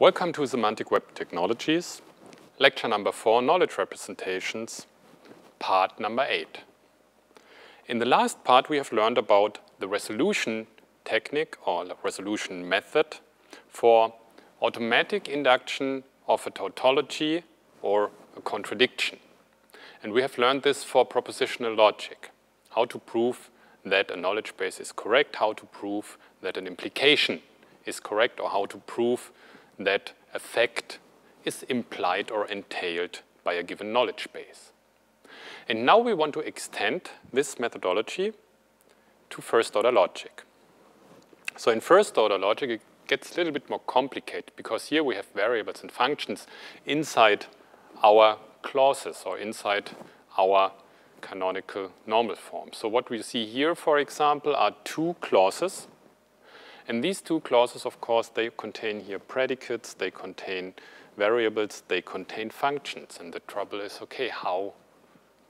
Welcome to Semantic Web Technologies, lecture number four, knowledge representations, part number eight. In the last part, we have learned about the resolution technique or resolution method for automatic induction of a tautology or a contradiction. And we have learned this for propositional logic, how to prove that a knowledge base is correct, how to prove that an implication is correct, or how to prove that a fact is implied or entailed by a given knowledge base. And now we want to extend this methodology to first-order logic. So in first-order logic, it gets a little bit more complicated because here we have variables and functions inside our clauses or inside our canonical normal form. So what we see here, for example, are two clauses. And these two clauses, of course, they contain here predicates, they contain variables, they contain functions. And the trouble is, okay, how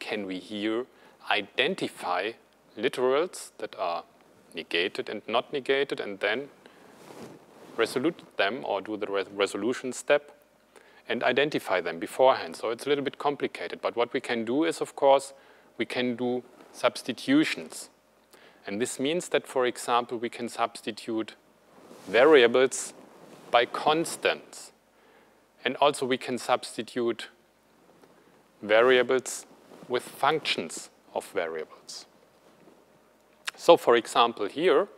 can we here identify literals that are negated and not negated and then resolute them or do the resolution step and identify them beforehand. So it's a little bit complicated. But what we can do is, of course, we can do substitutions. And this means that, for example, we can substitute variables by constants. And also we can substitute variables with functions of variables. So for example here,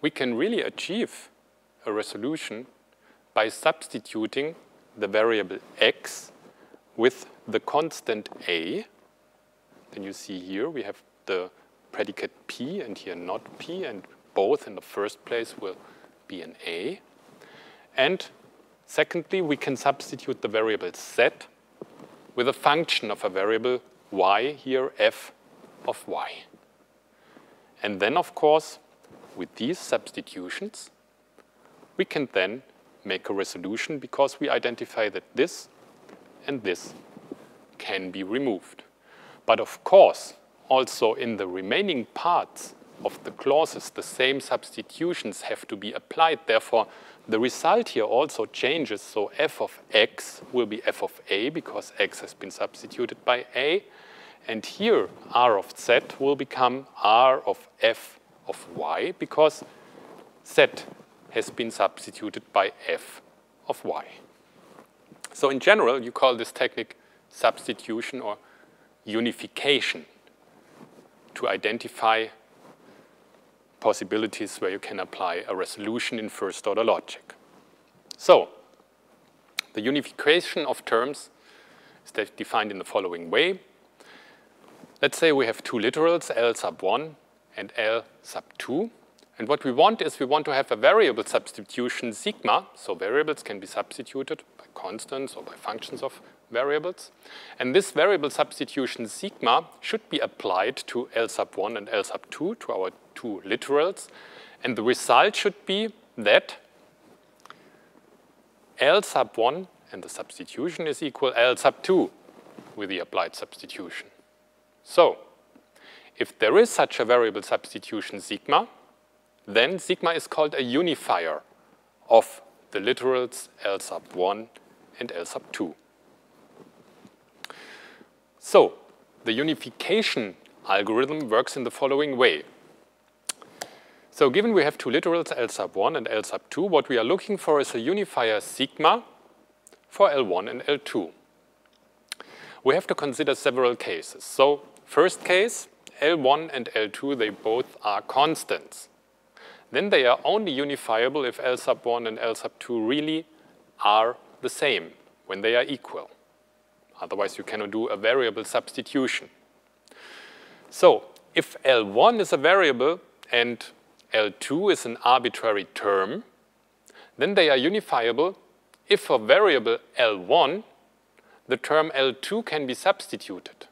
we can really achieve a resolution by substituting the variable x with the constant a. Then you see here we have the predicate p and here not p, and both in the first place will be an a. And secondly, we can substitute the variable z with a function of a variable y, here f of y. And then, of course, with these substitutions, we can then make a resolution because we identify that this and this can be removed. But of course, also in the remaining parts of the clauses, the same substitutions have to be applied. Therefore, the result here also changes. So f of x will be f of a because x has been substituted by a. And here, r of z will become r of f of y because z has been substituted by f of y. So in general, you call this technique substitution or unification to identify possibilities where you can apply a resolution in first-order logic. So the unification of terms is defined in the following way. Let's say we have two literals, L sub 1 and L sub 2. And what we want is we want to have a variable substitution sigma. So variables can be substituted by constants or by functions of variables. And this variable substitution sigma should be applied to L sub 1 and L sub 2, to our two literals. And the result should be that L sub 1 and the substitution is equal L sub 2 with the applied substitution. So if there is such a variable substitution sigma, then sigma is called a unifier of the literals L sub 1 and L sub 2. So the unification algorithm works in the following way. So given we have two literals L sub 1 and L sub 2, what we are looking for is a unifier sigma for L1 and L2. We have to consider several cases. So first case, L1 and L2, they both are constants. Then they are only unifiable if L sub 1 and L sub 2 really are the same, when they are equal. Otherwise, you cannot do a variable substitution. So if L1 is a variable and L2 is an arbitrary term, then they are unifiable if for variable L1, the term L2 can be substituted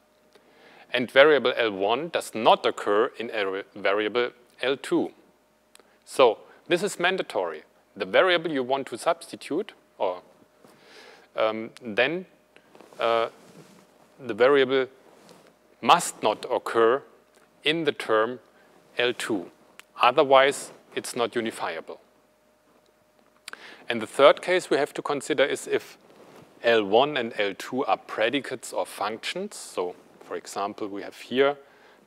and variable L1 does not occur in variable L2. So this is mandatory. The variable you want to substitute, or um, then uh, the variable must not occur in the term L2. Otherwise, it's not unifiable. And the third case we have to consider is if L1 and L2 are predicates or functions. So for example, we have here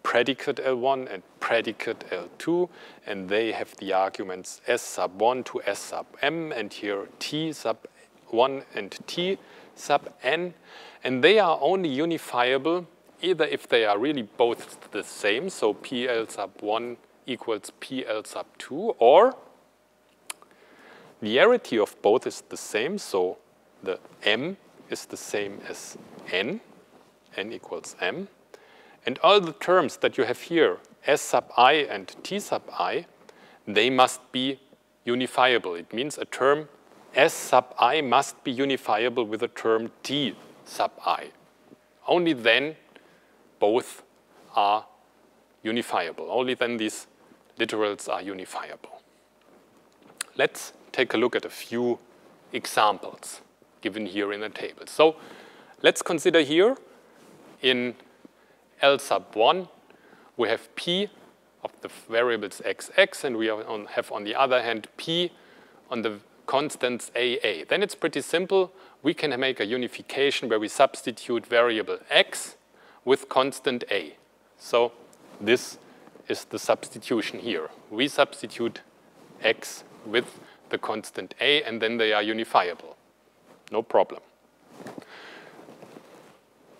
predicate L1 and predicate L2, and they have the arguments S sub 1 to S sub m, and here T sub 1 and T sub n, and they are only unifiable either if they are really both the same, so PL sub 1 equals PL sub 2, or the arity of both is the same, so the m is the same as n, n equals m, and all the terms that you have here, S sub i and T sub i, they must be unifiable. It means a term S sub i must be unifiable with the term T sub i. Only then both are unifiable. Only then these literals are unifiable. Let's take a look at a few examples given here in the table. So let's consider here in L sub 1, we have P of the variables xx, and we have on the other hand P on the constants AA. Then it's pretty simple. We can make a unification where we substitute variable x with constant A. So this is the substitution here. We substitute x with the constant A, and then they are unifiable. No problem.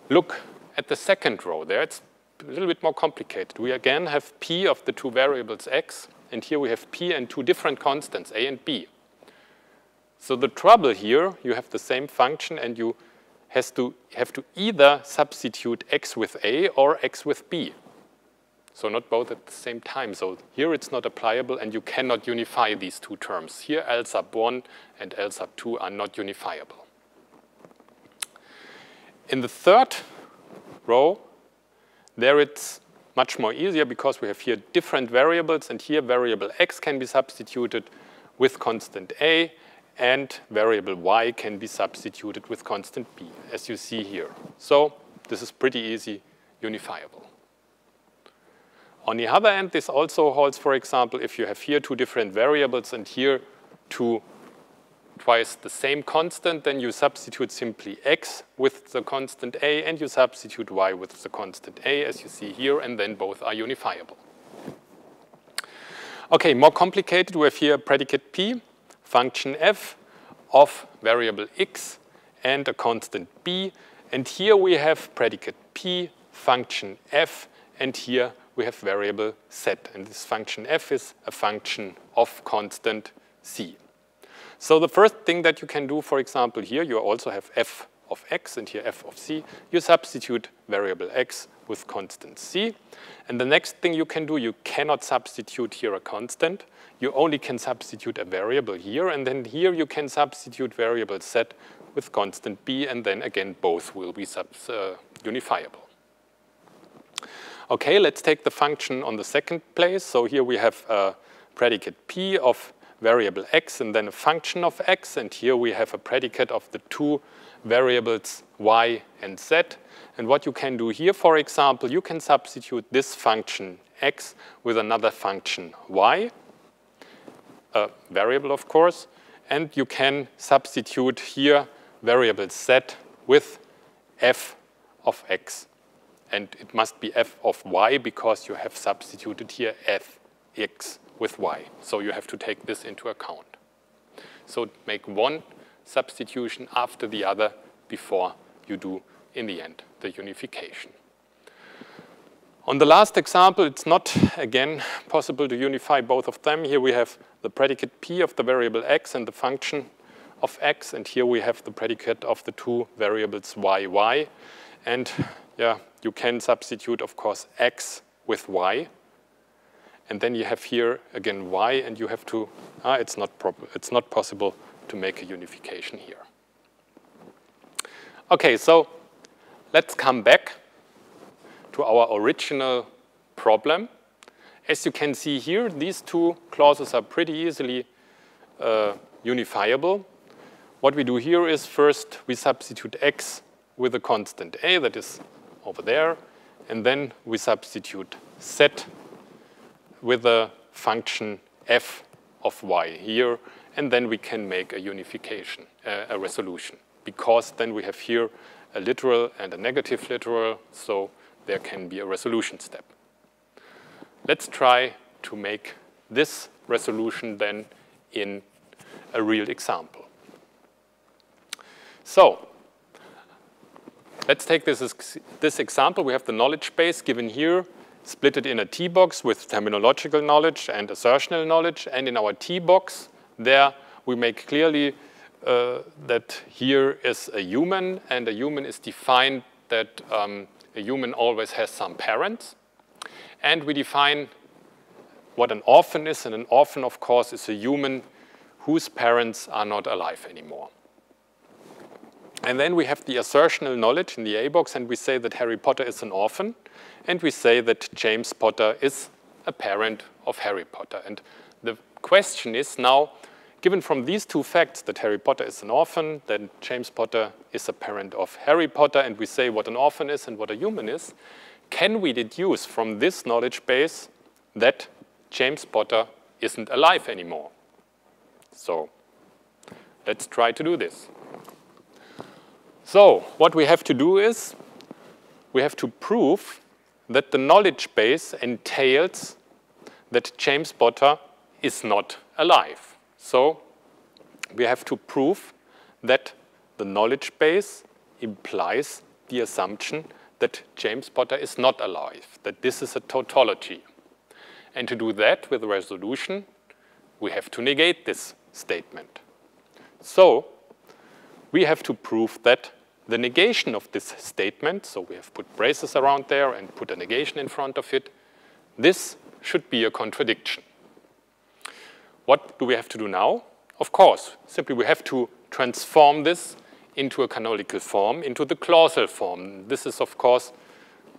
Look at the second row there. It's a little bit more complicated. We again have p of the two variables x, and here we have p and two different constants, a and b. So the trouble here, you have the same function, and you has to, have to either substitute x with a or x with b. So not both at the same time. So here it's not applicable, and you cannot unify these two terms. Here L sub 1 and L sub 2 are not unifiable. In the third row, there it's much more easier because we have here different variables, and here variable x can be substituted with constant a, and variable y can be substituted with constant b, as you see here. So this is pretty easy unifiable. On the other hand, this also holds, for example, if you have here two different variables and here two twice the same constant, then you substitute simply x with the constant a, and you substitute y with the constant a, as you see here, and then both are unifiable. Okay, more complicated, we have here predicate p, function f of variable x, and a constant b, and here we have predicate p, function f, and here we have variable z. And this function f is a function of constant c. So the first thing that you can do, for example, here, you also have f of x and here f of c. You substitute variable x with constant c. And the next thing you can do, you cannot substitute here a constant. You only can substitute a variable here. And then here you can substitute variable z with constant b. And then again, both will be uh, unifiable. Okay, let's take the function on the second place. So here we have a predicate p of variable x and then a function of x. And here we have a predicate of the two variables y and z. And what you can do here, for example, you can substitute this function x with another function y, a variable, of course. And you can substitute here variable z with f of x. And it must be f of y because you have substituted here f x with y. So you have to take this into account. So make one substitution after the other before you do, in the end, the unification. On the last example, it's not, again, possible to unify both of them. Here we have the predicate p of the variable x and the function of x, and here we have the predicate of the two variables y, y. And yeah, you can substitute, of course, x with y. And then you have here, again, y, and you have to, ah, it's not, it's not possible to make a unification here. Okay, so let's come back to our original problem. As you can see here, these two clauses are pretty easily uh, unifiable. What we do here is first we substitute x with a constant a, that is over there, and then we substitute z with the function f of y here, and then we can make a unification, uh, a resolution, because then we have here a literal and a negative literal, so there can be a resolution step. Let's try to make this resolution then in a real example. So let's take this, this example. We have the knowledge base given here, split it in a T-box with terminological knowledge and assertional knowledge. And in our T-box, there we make clearly uh, that here is a human, and a human is defined that um, a human always has some parents. And we define what an orphan is, and an orphan, of course, is a human whose parents are not alive anymore. And then we have the assertional knowledge in the A box, and we say that Harry Potter is an orphan, and we say that James Potter is a parent of Harry Potter. And the question is now, given from these two facts that Harry Potter is an orphan, then James Potter is a parent of Harry Potter, and we say what an orphan is and what a human is, can we deduce from this knowledge base that James Potter isn't alive anymore? So let's try to do this. So what we have to do is we have to prove that the knowledge base entails that James Potter is not alive. So we have to prove that the knowledge base implies the assumption that James Potter is not alive, that this is a tautology. And to do that with resolution, we have to negate this statement. So we have to prove that the negation of this statement, so we have put braces around there and put a negation in front of it, this should be a contradiction. What do we have to do now? Of course, simply we have to transform this into a canonical form, into the clausal form. This is, of course,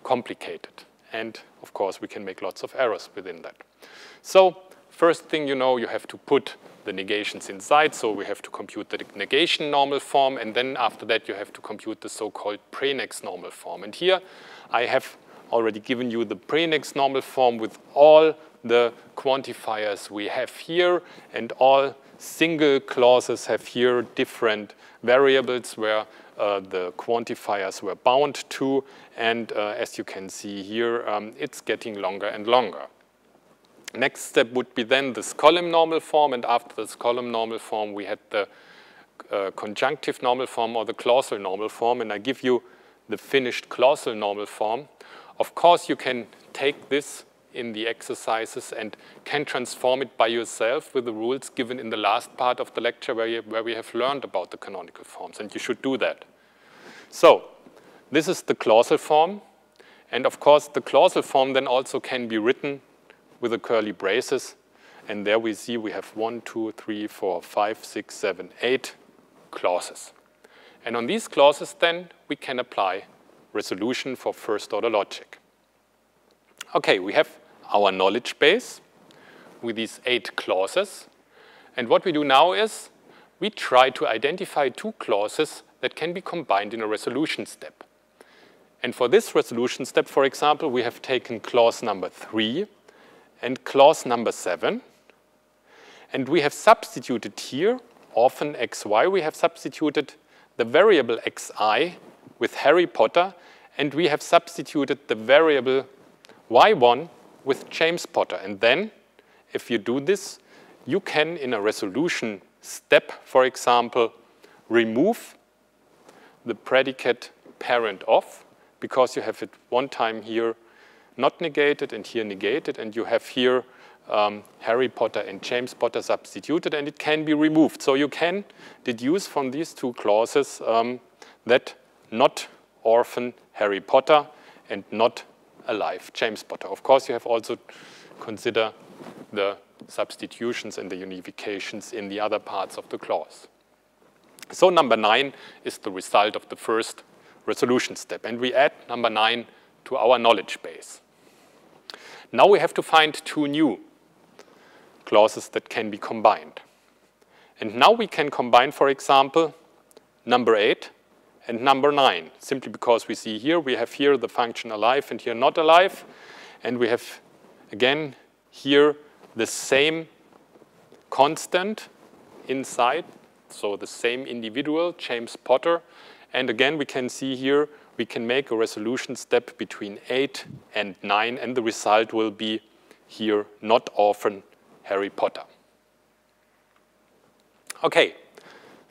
complicated. And, of course, we can make lots of errors within that. So first thing you know, you have to put the negations inside, so we have to compute the negation normal form, and then after that you have to compute the so-called prenex normal form. And here I have already given you the prenex normal form with all the quantifiers we have here, and all single clauses have here different variables where uh, the quantifiers were bound to, and uh, as you can see here, um, it's getting longer and longer. Next step would be then this Skolem normal form, and after this Skolem normal form, we had the uh, conjunctive normal form or the clausal normal form, and I give you the finished clausal normal form. Of course, you can take this in the exercises and can transform it by yourself with the rules given in the last part of the lecture where, you, where we have learned about the canonical forms, and you should do that. So this is the clausal form, and of course, the clausal form then also can be written with the curly braces. And there we see we have one, two, three, four, five, six, seven, eight clauses. And on these clauses, then, we can apply resolution for first-order logic. Okay, we have our knowledge base with these eight clauses. And what we do now is we try to identify two clauses that can be combined in a resolution step. And for this resolution step, for example, we have taken clause number three, and clause number seven. And we have substituted here, orphan xy, we have substituted the variable xi with Harry Potter, and we have substituted the variable y1 with James Potter. And then, if you do this, you can, in a resolution step, for example, remove the predicate parent of, because you have it one time here not negated and here negated, and you have here um, Harry Potter and James Potter substituted, and it can be removed. So you can deduce from these two clauses um, that not orphan Harry Potter and not alive James Potter. Of course, you have also consider the substitutions and the unifications in the other parts of the clause. So number nine is the result of the first resolution step, and we add number nine to our knowledge base. Now we have to find two new clauses that can be combined. And now we can combine, for example, number 8 and number 9, simply because we see here, we have here the function alive and here not alive, and we have, again, here the same constant inside, so the same individual, James Potter. And again, we can see here, we can make a resolution step between 8 and 9, and the result will be here, not orphan Harry Potter. Okay,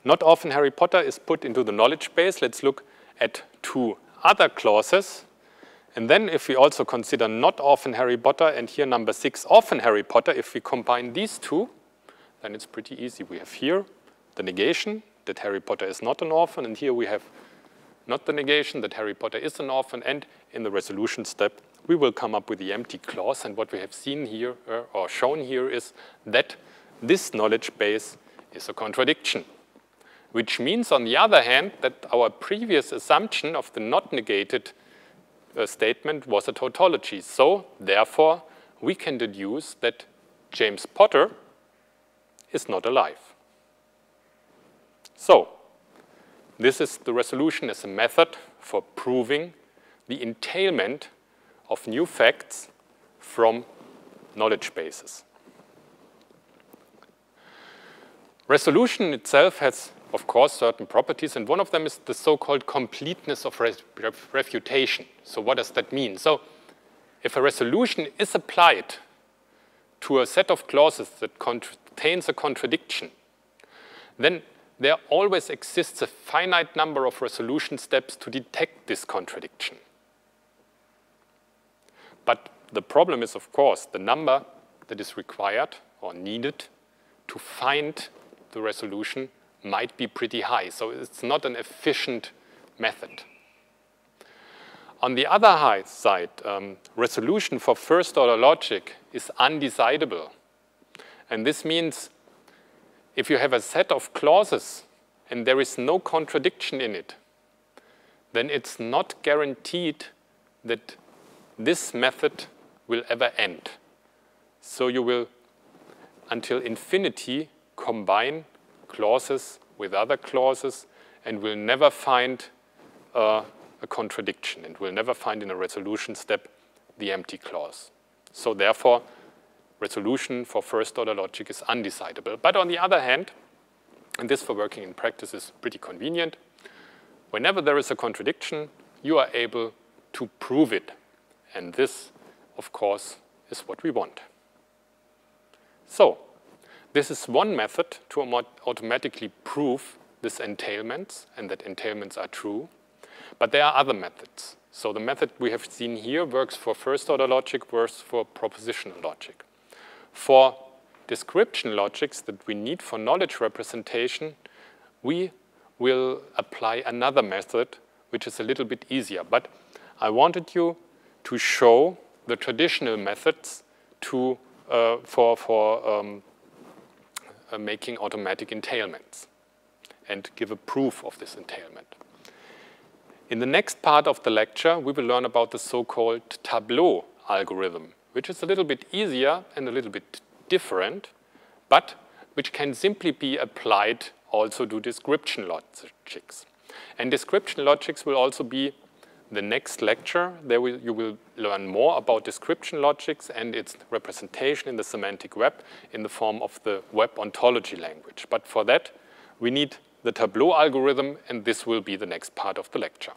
not orphan Harry Potter is put into the knowledge base. Let's look at two other clauses. And then if we also consider not orphan Harry Potter and here number six, orphan Harry Potter, if we combine these two, then it's pretty easy. We have here the negation that Harry Potter is not an orphan, and here we have not the negation that Harry Potter is an orphan, and in the resolution step, we will come up with the empty clause. And what we have seen here, uh, or shown here, is that this knowledge base is a contradiction which means, on the other hand, that our previous assumption of the not negated uh, statement was a tautology. So, therefore, we can deduce that James Potter is not alive. So, this is the resolution as a method for proving the entailment of new facts from knowledge bases. Resolution itself has of course, certain properties, and one of them is the so-called completeness of refutation. So what does that mean? So if a resolution is applied to a set of clauses that contains a contradiction, then there always exists a finite number of resolution steps to detect this contradiction. But the problem is, of course, the number that is required or needed to find the resolution might be pretty high. So it's not an efficient method. On the other side, um, resolution for first-order logic is undecidable. And this means if you have a set of clauses and there is no contradiction in it, then it's not guaranteed that this method will ever end. So you will, until infinity, combine clauses with other clauses and will never find uh, a contradiction and will never find in a resolution step the empty clause. So therefore, resolution for first-order logic is undecidable. But on the other hand, and this for working in practice is pretty convenient, whenever there is a contradiction, you are able to prove it. And this, of course, is what we want. So this is one method to automatically prove this entailments and that entailments are true. But there are other methods. So the method we have seen here works for first-order logic, works for propositional logic. For description logics that we need for knowledge representation, we will apply another method, which is a little bit easier. But I wanted you to show the traditional methods to, uh, for, for um, uh, making automatic entailments and give a proof of this entailment. In the next part of the lecture, we will learn about the so-called tableau algorithm, which is a little bit easier and a little bit different, but which can simply be applied also to description logics. And description logics will also be the next lecture, there you will learn more about description logics and its representation in the semantic web in the form of the web ontology language. But for that, we need the Tableau algorithm, and this will be the next part of the lecture.